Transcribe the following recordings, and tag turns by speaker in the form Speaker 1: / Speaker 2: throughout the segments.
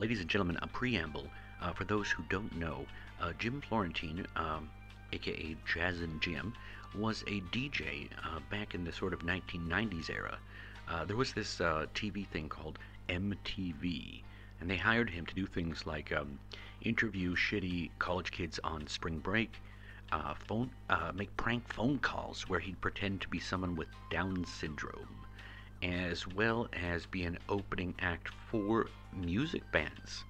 Speaker 1: ladies and gentlemen, a preamble uh, for those who don't know. Uh, Jim Florentine, um, aka Jazzin' Jim, was a DJ uh, back in the sort of 1990s era. Uh, there was this uh, TV thing called MTV, and they hired him to do things like um, interview shitty college kids on spring break, uh, phone, uh, make prank phone calls where he'd pretend to be someone with Down syndrome, as well as be an opening act for music bands.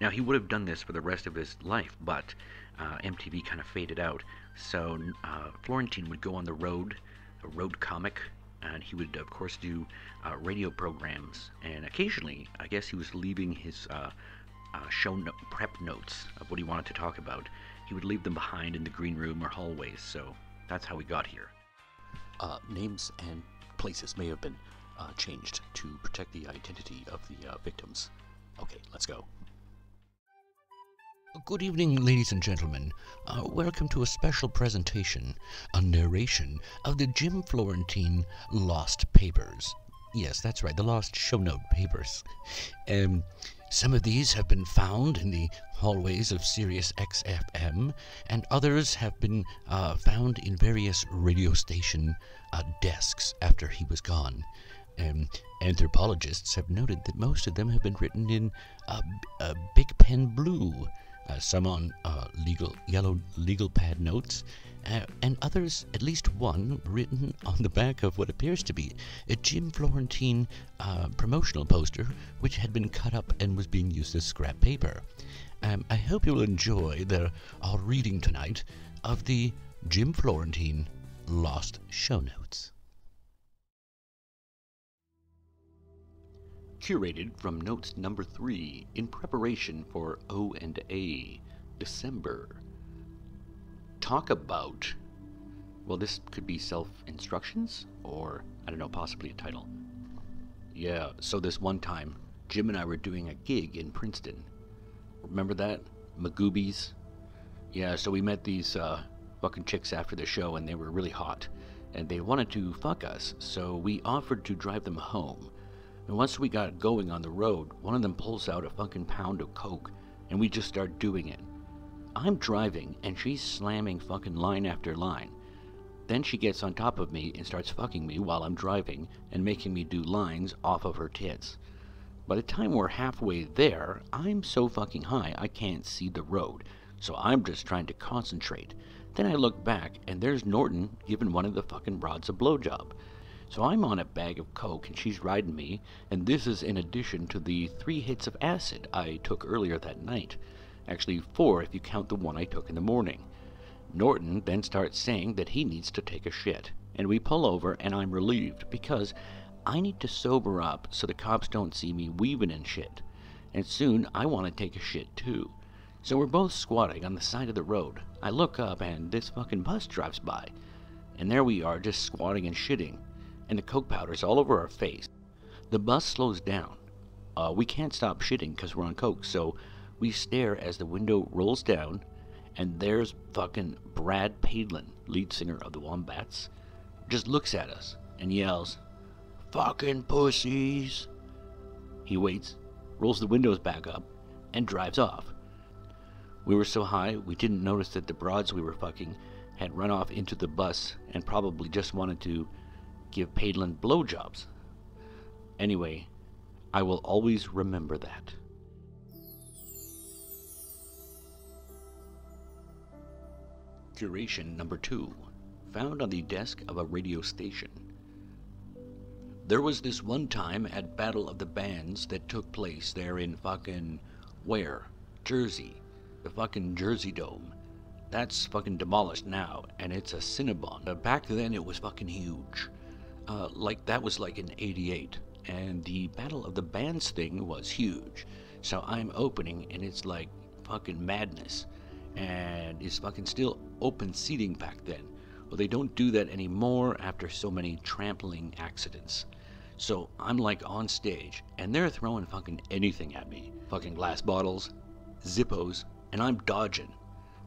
Speaker 1: Now, he would have done this for the rest of his life, but uh, MTV kind of faded out. So uh, Florentine would go on the road, a road comic, and he would, of course, do uh, radio programs. And occasionally, I guess he was leaving his uh, uh, show no- prep notes of what he wanted to talk about. He would leave them behind in the green room or hallways. So that's how we got here.
Speaker 2: Uh, names and places may have been uh, changed to protect the identity of the uh, victims. Okay, let's go. Good evening, ladies and gentlemen. Uh, welcome to a special presentation, a narration of the Jim Florentine Lost Papers. Yes, that's right, the Lost Show Note Papers. Um, some of these have been found in the hallways of Sirius XFM, and others have been uh, found in various radio station uh, desks after he was gone. Um, anthropologists have noted that most of them have been written in uh, uh, Bic Pen Blue, some on uh, legal yellow legal pad notes, uh, and others, at least one, written on the back of what appears to be a Jim Florentine uh, promotional poster, which had been cut up and was being used as scrap paper. Um, I hope you'll enjoy the our reading tonight of the Jim Florentine Lost Show Notes.
Speaker 1: Curated from notes number three in preparation for O and A, December. Talk about. Well, this could be self instructions, or I don't know, possibly a title. Yeah, so this one time, Jim and I were doing a gig in Princeton. Remember that? Magooby's? Yeah, so we met these uh, fucking chicks after the show, and they were really hot. And they wanted to fuck us, so we offered to drive them home. And once we got going on the road, one of them pulls out a fucking pound of coke, and we just start doing it. I'm driving, and she's slamming fucking line after line. Then she gets on top of me and starts fucking me while I'm driving and making me do lines off of her tits. By the time we're halfway there, I'm so fucking high I can't see the road, so I'm just trying to concentrate. Then I look back, and there's Norton giving one of the fucking broads a blowjob. So I'm on a bag of coke and she's riding me, and this is in addition to the three hits of acid I took earlier that night. Actually, four if you count the one I took in the morning. Norton then starts saying that he needs to take a shit, and we pull over, and I'm relieved because I need to sober up so the cops don't see me weaving and shit. And soon I want to take a shit too. So we're both squatting on the side of the road. I look up, and this fucking bus drives by. And there we are, just squatting and shitting and the coke powder's all over our face. The bus slows down. Uh, we can't stop shitting because we're on coke, so we stare as the window rolls down, and there's fucking Brad Padlin, lead singer of the Wombats, just looks at us and yells, Fucking pussies! He waits, rolls the windows back up, and drives off. We were so high we didn't notice that the broads we were fucking had run off into the bus and probably just wanted to give Padlin blowjobs. Anyway, I will always remember that. Curation number two, found on the desk of a radio station. There was this one time at Battle of the Bands that took place there in fucking where? Jersey. The fucking Jersey Dome. That's fucking demolished now, and it's a Cinnabon. But back then it was fucking huge. Uh, like that was like in 88 and the battle of the bands thing was huge. So i'm opening and it's like fucking madness and it's fucking still open seating back then. Well they don't do that anymore after so many trampling accidents. So i'm like on stage and they're throwing fucking anything at me. Fucking glass bottles zippos and i'm dodging.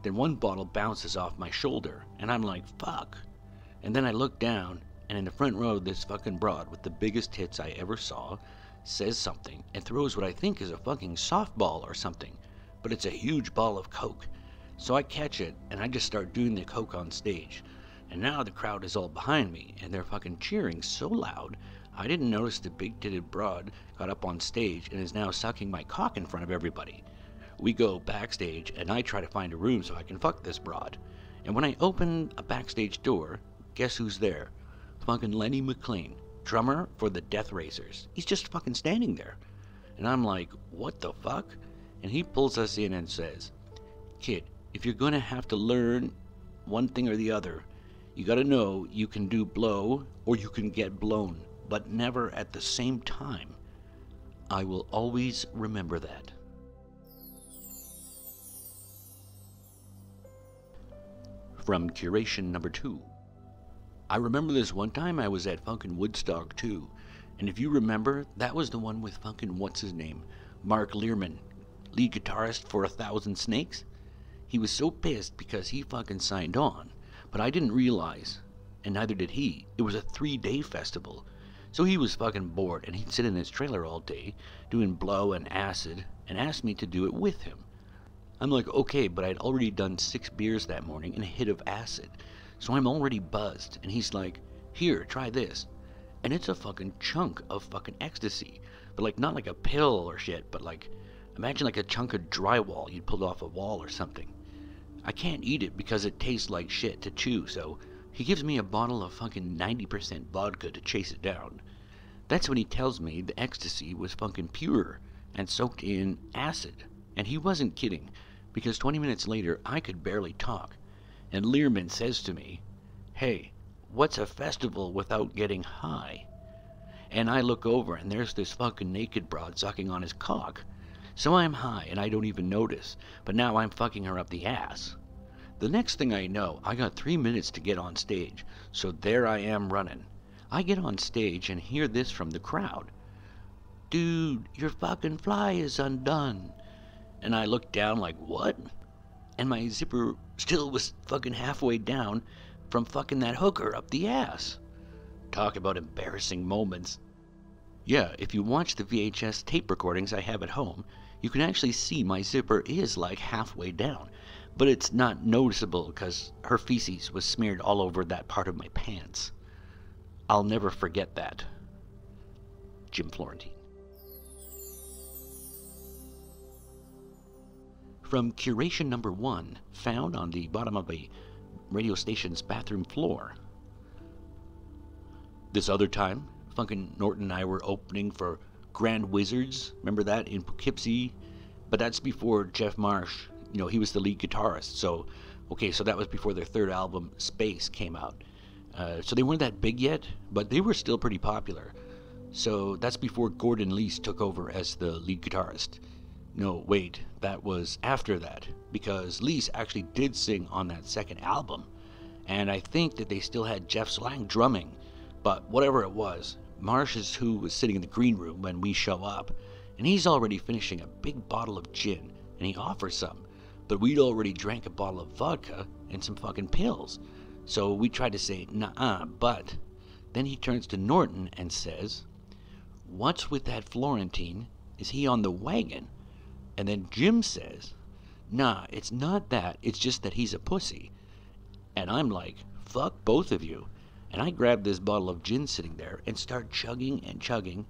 Speaker 1: Then one bottle bounces off my shoulder and i'm like fuck. And then i look down and in the front row, this fucking broad with the biggest tits I ever saw says something and throws what I think is a fucking softball or something, but it's a huge ball of coke. So I catch it and I just start doing the coke on stage. And now the crowd is all behind me and they're fucking cheering so loud. I didn't notice the big titted broad got up on stage and is now sucking my cock in front of everybody. We go backstage and I try to find a room so I can fuck this broad. And when I open a backstage door, guess who's there? Fucking Lenny McLean, drummer for the Death Racers. He's just fucking standing there. And I'm like, what the fuck? And he pulls us in and says, Kid, if you're gonna have to learn one thing or the other, you gotta know you can do blow or you can get blown, but never at the same time. I will always remember that. From curation number two. I remember this one time I was at Funkin' Woodstock too, and if you remember, that was the one with Funkin' what's his name, Mark Learman, lead guitarist for A Thousand Snakes. He was so pissed because he fucking signed on, but I didn't realize, and neither did he. It was a three day festival, so he was fucking bored and he'd sit in his trailer all day doing blow and acid and asked me to do it with him. I'm like, okay, but I'd already done six beers that morning and a hit of acid, so I'm already buzzed. And he's like, here, try this. And it's a fucking chunk of fucking ecstasy. But like, not like a pill or shit, but like, imagine like a chunk of drywall you'd pulled off a wall or something. I can't eat it because it tastes like shit to chew, so he gives me a bottle of fucking 90% vodka to chase it down. That's when he tells me the ecstasy was fucking pure and soaked in acid. And he wasn't kidding because 20 minutes later I could barely talk. And Learman says to me, Hey, what's a festival without getting high? And I look over and there's this fucking naked broad sucking on his cock. So I'm high and I don't even notice, but now I'm fucking her up the ass. The next thing I know, I got three minutes to get on stage, so there I am running. I get on stage and hear this from the crowd. Dude, your fucking fly is undone. And I look down like, what? And my zipper still was fucking halfway down from fucking that hooker up the ass. Talk about embarrassing moments. Yeah, if you watch the VHS tape recordings I have at home, you can actually see my zipper is like halfway down, but it's not noticeable because her feces was smeared all over that part of my pants. I'll never forget that. Jim Florentine. From curation number one, found on the bottom of a radio station's bathroom floor. This other time, Funkin' Norton and I were opening for Grand Wizards. Remember that in Poughkeepsie? But that's before Jeff Marsh. You know, he was the lead guitarist. So, okay, so that was before their third album, Space, came out. Uh, so they weren't that big yet, but they were still pretty popular. So that's before Gordon Lees took over as the lead guitarist. No, wait, that was after that, because Lees actually did sing on that second album, and I think that they still had Jeff Slang drumming, but whatever it was, Marsh is who was sitting in the green room when we show up, and he's already finishing a big bottle of gin, and he offers some, but we'd already drank a bottle of vodka and some fucking pills, so we tried to say, nah, but then he turns to Norton and says, What's with that Florentine? Is he on the wagon? And then Jim says, Nah, it's not that. It's just that he's a pussy. And I'm like, Fuck both of you. And I grab this bottle of gin sitting there and start chugging and chugging.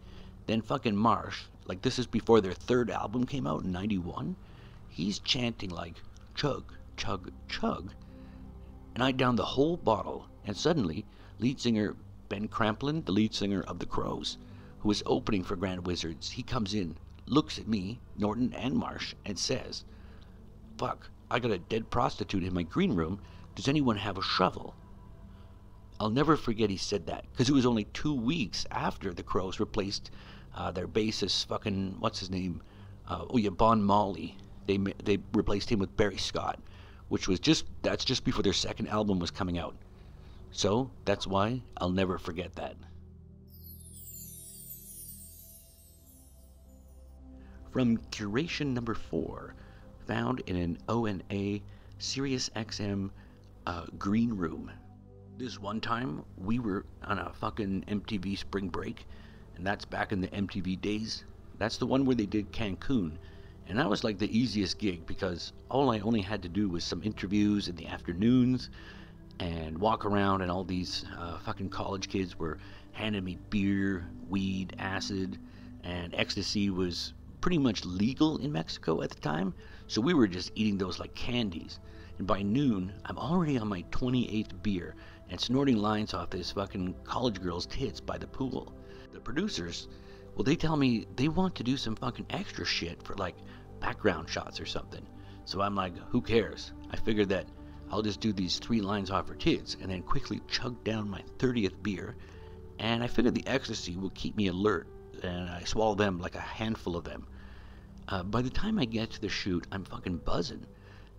Speaker 1: Then fucking Marsh, like this is before their third album came out in 91, he's chanting like, chug, chug, chug. And I down the whole bottle, and suddenly, lead singer Ben Cramplin, the lead singer of The Crows, who was opening for Grand Wizards, he comes in looks at me, Norton, and Marsh, and says, Fuck, I got a dead prostitute in my green room. Does anyone have a shovel? I'll never forget he said that, because it was only two weeks after the Crows replaced uh, their bassist, fucking, what's his name? Uh, oh yeah, Bon Molly. They, they replaced him with Barry Scott, which was just, that's just before their second album was coming out. So, that's why I'll never forget that. From curation number four, found in an ONA Sirius XM uh, green room. This one time, we were on a fucking MTV spring break, and that's back in the MTV days. That's the one where they did Cancun, and that was like the easiest gig because all I only had to do was some interviews in the afternoons and walk around, and all these uh, fucking college kids were handing me beer, weed, acid, and ecstasy was pretty much legal in Mexico at the time, so we were just eating those like candies. And by noon, I'm already on my 28th beer and snorting lines off this fucking college girl's tits by the pool. The producers, well, they tell me they want to do some fucking extra shit for like background shots or something. So I'm like, who cares? I figured that I'll just do these three lines off her tits and then quickly chug down my 30th beer. And I figured the ecstasy will keep me alert, and I swallow them like a handful of them. Uh, by the time I get to the shoot, I'm fucking buzzing.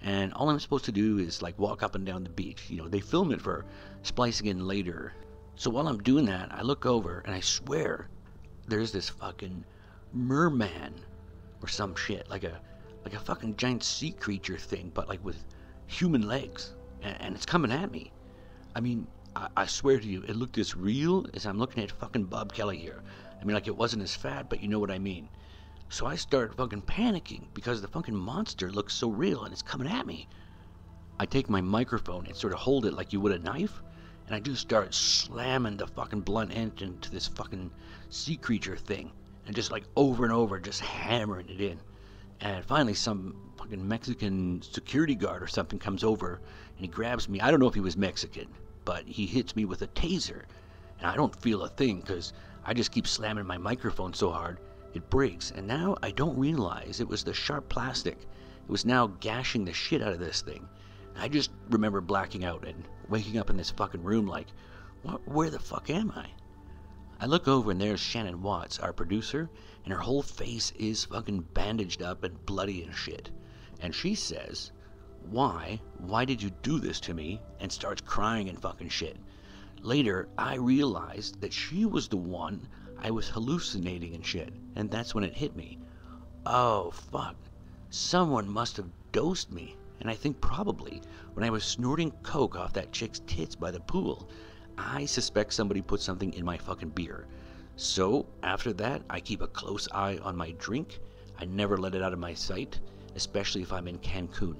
Speaker 1: And all I'm supposed to do is like walk up and down the beach. You know, they film it for splicing in later. So while I'm doing that, I look over and I swear there's this fucking merman or some shit, like a like a fucking giant sea creature thing, but like with human legs, and, and it's coming at me. I mean, I, I, swear to you, it looked as real as I'm looking at fucking Bob Kelly here. I mean, like it wasn't as fat, but you know what I mean. So I start fucking panicking because the fucking monster looks so real and it's coming at me. I take my microphone and sort of hold it like you would a knife, and I do start slamming the fucking blunt end into this fucking sea creature thing, and just like over and over, just hammering it in. And finally, some fucking Mexican security guard or something comes over and he grabs me. I don't know if he was Mexican, but he hits me with a taser. And I don't feel a thing because I just keep slamming my microphone so hard it breaks. And now I don't realize it was the sharp plastic. It was now gashing the shit out of this thing. I just remember blacking out and waking up in this fucking room like, what, where the fuck am I? I look over and there's Shannon Watts, our producer, and her whole face is fucking bandaged up and bloody and shit. And she says, Why? Why did you do this to me? And starts crying and fucking shit. Later, I realized that she was the one I was hallucinating and shit. And that's when it hit me. Oh, fuck. Someone must have dosed me. And I think probably when I was snorting coke off that chick's tits by the pool, I suspect somebody put something in my fucking beer. So, after that, I keep a close eye on my drink. I never let it out of my sight, especially if I'm in Cancun.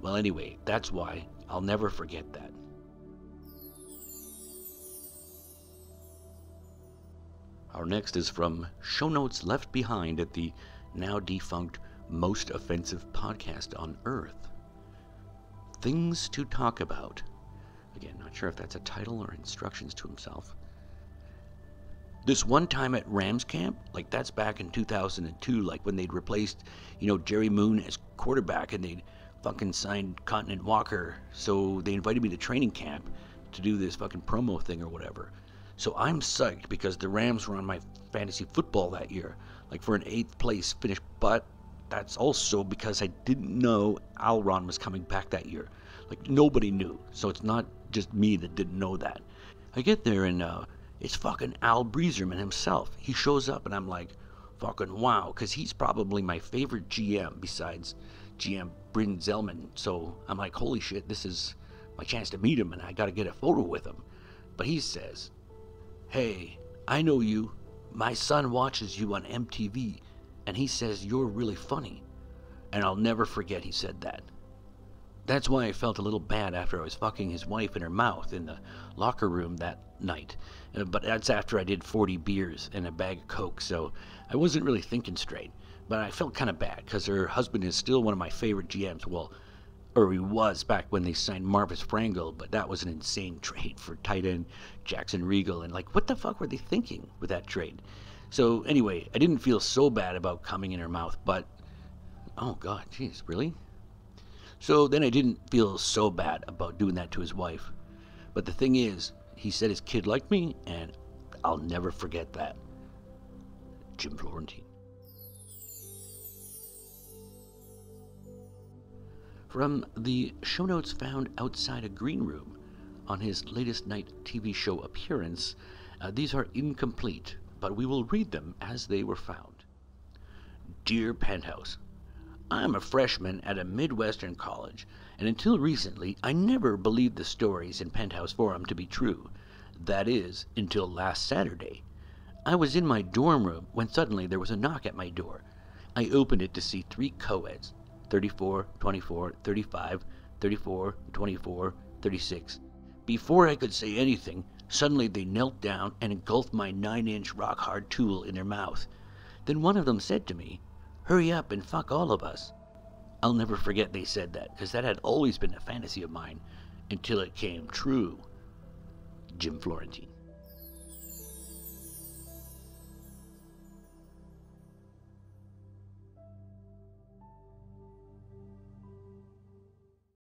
Speaker 1: Well, anyway, that's why I'll never forget that. Our next is from show notes left behind at the now defunct Most Offensive Podcast on Earth. Things to Talk About. Again, not sure if that's a title or instructions to himself. This one time at Rams camp, like that's back in 2002, like when they'd replaced, you know, Jerry Moon as quarterback and they'd fucking signed Continent Walker. So they invited me to training camp to do this fucking promo thing or whatever. So I'm psyched because the Rams were on my fantasy football that year, like for an eighth place finish. But that's also because I didn't know Alron was coming back that year. Like nobody knew. So it's not just me that didn't know that. I get there and uh, it's fucking Al Breezerman himself. He shows up and I'm like, fucking wow, because he's probably my favorite GM besides GM Bryn Zellman. So I'm like, holy shit, this is my chance to meet him and I got to get a photo with him. But he says, hey, I know you. My son watches you on MTV and he says you're really funny. And I'll never forget he said that. That's why I felt a little bad after I was fucking his wife in her mouth in the locker room that night. Uh, but that's after I did 40 beers and a bag of Coke, so I wasn't really thinking straight. But I felt kind of bad because her husband is still one of my favorite GMs. Well, or he was back when they signed Marvis Frankel, but that was an insane trade for tight end Jackson Regal. And like, what the fuck were they thinking with that trade? So anyway, I didn't feel so bad about coming in her mouth, but oh god, jeez, really? So then I didn't feel so bad about doing that to his wife. But the thing is, he said his kid liked me, and I'll never forget that. Jim Florentine. From the show notes found outside a green room on his latest night TV show appearance, uh, these are incomplete, but we will read them as they were found. Dear Penthouse, I'm a freshman at a Midwestern college, and until recently I never believed the stories in Penthouse Forum to be true. That is, until last Saturday. I was in my dorm room when suddenly there was a knock at my door. I opened it to see three co-eds 34, 24, 35, 34, 24, 36. Before I could say anything, suddenly they knelt down and engulfed my 9 inch rock hard tool in their mouth. Then one of them said to me, Hurry up and fuck all of us. I'll never forget they said that, because that had always been a fantasy of mine until it came true. Jim Florentine.